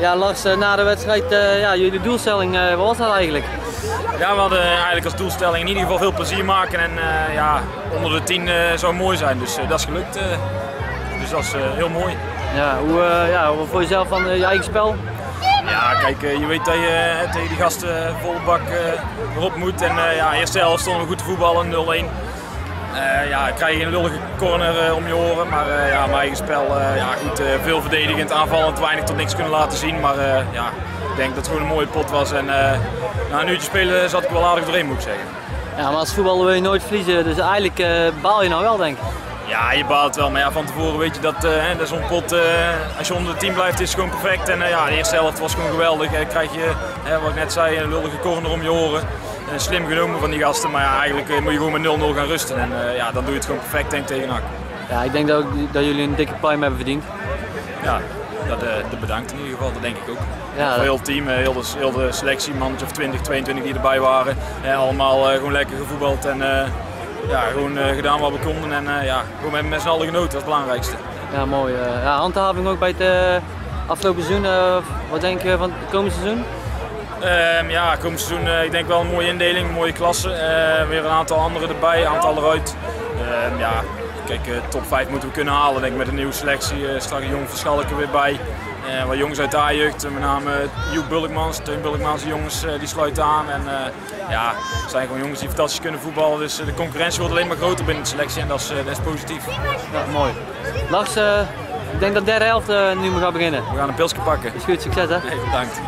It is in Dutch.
Ja, Lars, eh, na de wedstrijd, uh, ja, jullie doelstelling, wat was dat eigenlijk? Ja, we hadden eigenlijk als doelstelling in ieder geval veel plezier maken en ja, onder de 10 zou mooi zijn. Dus dat is gelukt. dus dat is heel mooi. Ja, hoe, ja, wat voor jezelf van je eigen spel? Ja, kijk, je weet dat je tegen die gasten volle bak erop moet. En ja, eerste helft stonden we goed te voetballen, 0-1. Uh, ja, krijg je een lullige corner uh, om je oren, maar uh, ja, mijn eigen spel, ja, goed, veel verdedigend, aanvallend, weinig tot niks kunnen laten zien. Maar ja, ik denk dat het gewoon een mooie pot was en na een uurtje spelen zat ik wel aardig doorheen moet ik zeggen. Ja, maar als voetballer wil je nooit verliezen, dus eigenlijk baal je nou wel denk ik. Ja, je baalt wel, maar ja, van tevoren weet je dat, dat zo'n pot, als je onder de team blijft, is het gewoon perfect. En ja, de eerste helft was gewoon geweldig. Dan krijg je, wat ik net zei, een lullige corner om je oren. Eh, slim genomen van die gasten, maar ja, eigenlijk eh, moet je gewoon met 0-0 gaan rusten. En uh, ja, dan doe je het gewoon perfect denk tegen NAC. Ja, ik denk dat, dat jullie een dikke prime hebben verdiend. Ja, dat, dat bedankt in ieder geval, dat denk ik ook. Ja, Voor heel het team, heel de, heel de selectie, man of 20, 22 die erbij waren. Ja, allemaal gewoon lekker gevoetbald en ja, gewoon gedaan wat we konden. En ja, gewoon met, met z'n allen genoten, dat is het belangrijkste. Ja, mooi. ja, handhaving ook bij het afgelopen seizoen. wat denk je van het komende seizoen? Um, ja, komend seizoen uh, ik denk wel een mooie indeling, een mooie klasse. Uh, weer een aantal anderen erbij, een aantal eruit. Um, ja, kijk, uh, top 5 moeten we kunnen halen denk ik, met een nieuwe selectie. straks Jong Verschalken weer bij. wat jongens uit de A-jeugd, met name Joep Bulkmans, Teun Bulkmans, jongens die sluiten aan. En ja, het zijn gewoon jongens die fantastisch kunnen voetballen. Dus de concurrentie wordt alleen maar groter binnen de selectie en dat is, dat is positief. Ja, mooi. Lars, ik denk dat de derde helft nu moet gaan beginnen. We gaan een pilsje pakken. Is goed, succes hè. Nee, bedankt.